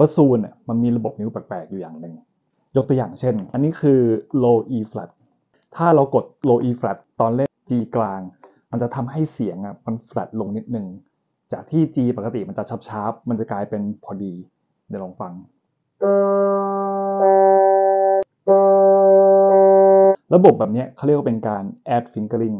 บัสซูนเนี่ยมันมีระบบนิ้วแปลกๆอยู่อย่างหนึ่งยกตัวอย่างเช่น อันนี้คือ low E flat ถ้าเรากด low E flat ตอนเล่น G กลาง มันจะทำให้เสียงอะมัน flat ลงนิดนึง จากที่ G ปกติมันจะชับๆามันจะกลายเป็นพอดี เดี๋ยวลองฟัง ระบบแบบเนี้ยเขาเรียกว่าเป็นการ add fingering